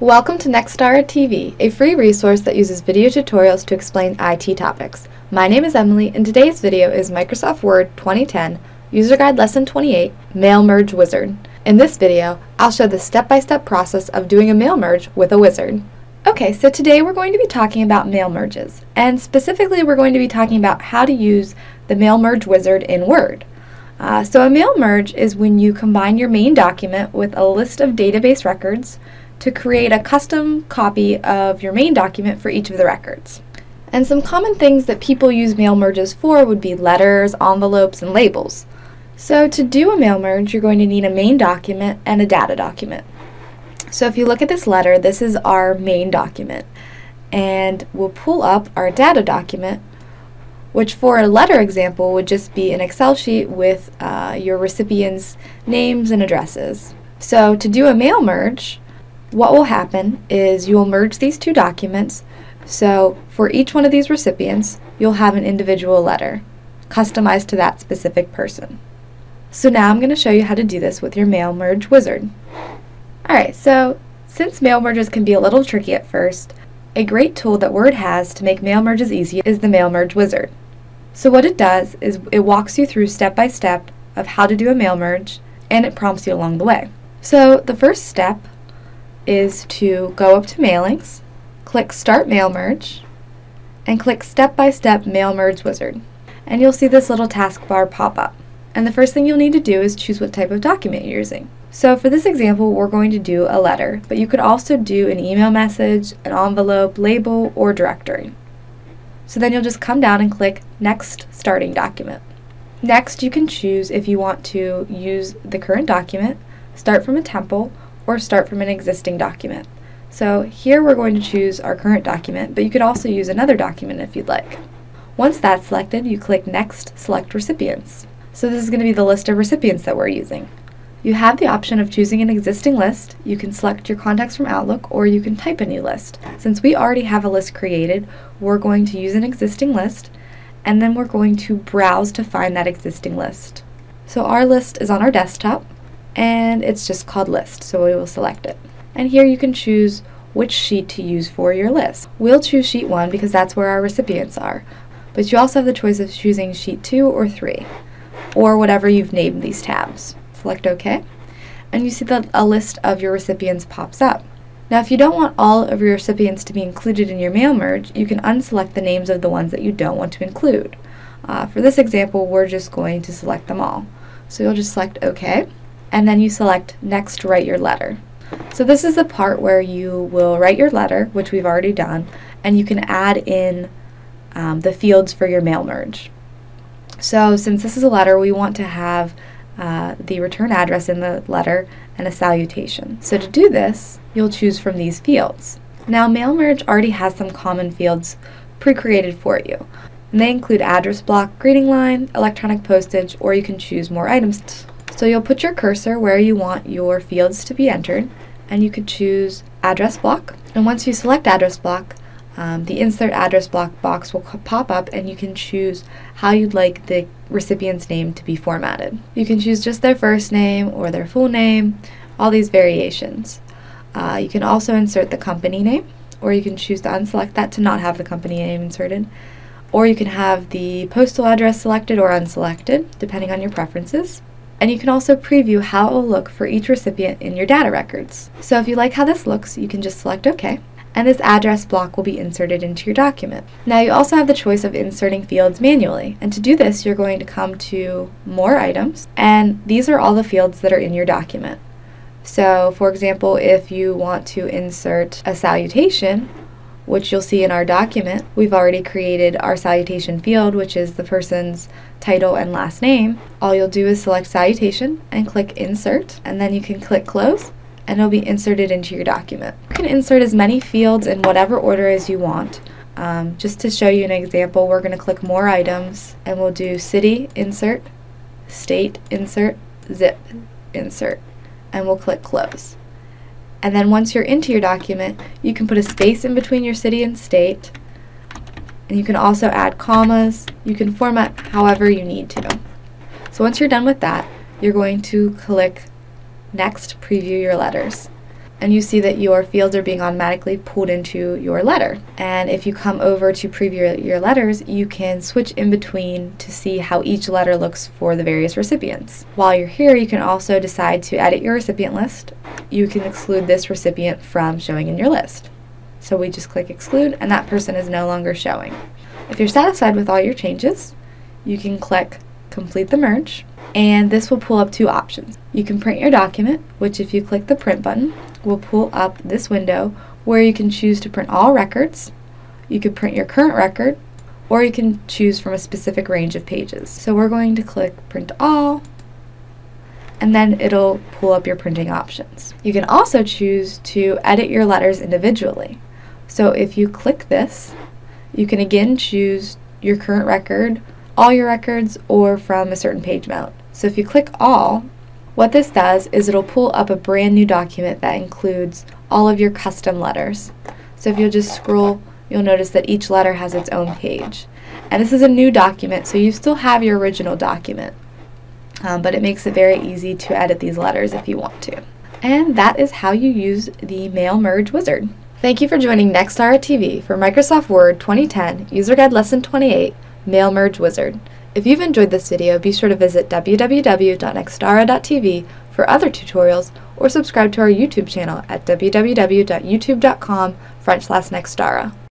Welcome to Nexstara TV, a free resource that uses video tutorials to explain IT topics. My name is Emily, and today's video is Microsoft Word 2010, User Guide Lesson 28, Mail Merge Wizard. In this video, I'll show the step-by-step -step process of doing a mail merge with a wizard. Okay, so today we're going to be talking about mail merges, and specifically we're going to be talking about how to use the mail merge wizard in Word. Uh, so a mail merge is when you combine your main document with a list of database records to create a custom copy of your main document for each of the records. And some common things that people use mail merges for would be letters, envelopes, and labels. So to do a mail merge, you're going to need a main document and a data document. So if you look at this letter, this is our main document. And we'll pull up our data document, which for a letter example would just be an Excel sheet with uh, your recipients' names and addresses. So to do a mail merge, what will happen is you will merge these two documents. So for each one of these recipients, you'll have an individual letter customized to that specific person. So now I'm going to show you how to do this with your mail merge wizard. Alright, so since mail merges can be a little tricky at first, a great tool that Word has to make mail merges easy is the Mail Merge Wizard. So what it does is it walks you through step by step of how to do a mail merge and it prompts you along the way. So the first step is to go up to Mailings, click Start Mail Merge, and click Step by Step Mail Merge Wizard. And you'll see this little taskbar pop up. And the first thing you'll need to do is choose what type of document you're using. So for this example, we're going to do a letter, but you could also do an email message, an envelope, label, or directory. So then you'll just come down and click Next Starting Document. Next, you can choose if you want to use the current document, start from a template, or start from an existing document. So here we're going to choose our current document, but you could also use another document if you'd like. Once that's selected, you click Next, Select Recipients. So this is going to be the list of recipients that we're using. You have the option of choosing an existing list, you can select your contacts from Outlook, or you can type a new list. Since we already have a list created, we're going to use an existing list, and then we're going to browse to find that existing list. So our list is on our desktop, and it's just called list, so we will select it. And here you can choose which sheet to use for your list. We'll choose sheet 1 because that's where our recipients are, but you also have the choice of choosing sheet 2 or 3, or whatever you've named these tabs select OK, and you see that a list of your recipients pops up. Now if you don't want all of your recipients to be included in your mail merge, you can unselect the names of the ones that you don't want to include. Uh, for this example, we're just going to select them all. So you'll just select OK, and then you select Next to Write Your Letter. So this is the part where you will write your letter, which we've already done, and you can add in um, the fields for your mail merge. So since this is a letter, we want to have uh, the return address in the letter, and a salutation. So to do this, you'll choose from these fields. Now mail merge already has some common fields pre-created for you. And they include address block, greeting line, electronic postage, or you can choose more items. So you'll put your cursor where you want your fields to be entered, and you could choose address block. And once you select address block, um, the insert address block box will pop up and you can choose how you'd like the recipient's name to be formatted. You can choose just their first name or their full name, all these variations. Uh, you can also insert the company name or you can choose to unselect that to not have the company name inserted. Or you can have the postal address selected or unselected, depending on your preferences. And you can also preview how it will look for each recipient in your data records. So if you like how this looks, you can just select OK and this address block will be inserted into your document. Now you also have the choice of inserting fields manually, and to do this you're going to come to More Items, and these are all the fields that are in your document. So for example, if you want to insert a salutation, which you'll see in our document, we've already created our salutation field, which is the person's title and last name. All you'll do is select salutation and click insert, and then you can click close, and it'll be inserted into your document. You can insert as many fields in whatever order as you want. Um, just to show you an example, we're going to click More Items, and we'll do City, Insert, State, Insert, Zip, Insert, and we'll click Close. And then once you're into your document, you can put a space in between your city and state, and you can also add commas. You can format however you need to. So once you're done with that, you're going to click Next, preview your letters. And you see that your fields are being automatically pulled into your letter. And if you come over to preview your letters, you can switch in between to see how each letter looks for the various recipients. While you're here, you can also decide to edit your recipient list. You can exclude this recipient from showing in your list. So we just click exclude and that person is no longer showing. If you're satisfied with all your changes, you can click complete the merge and this will pull up two options. You can print your document, which if you click the print button, will pull up this window where you can choose to print all records, you could print your current record, or you can choose from a specific range of pages. So we're going to click print all, and then it'll pull up your printing options. You can also choose to edit your letters individually. So if you click this, you can again choose your current record, all your records, or from a certain page mount. So if you click all, what this does is it'll pull up a brand new document that includes all of your custom letters. So if you'll just scroll, you'll notice that each letter has its own page. And this is a new document, so you still have your original document. Um, but it makes it very easy to edit these letters if you want to. And that is how you use the Mail Merge Wizard. Thank you for joining Nexstara TV for Microsoft Word 2010 User Guide Lesson 28, Mail Merge Wizard. If you've enjoyed this video, be sure to visit www.nexstara.tv for other tutorials or subscribe to our YouTube channel at www.youtube.com French.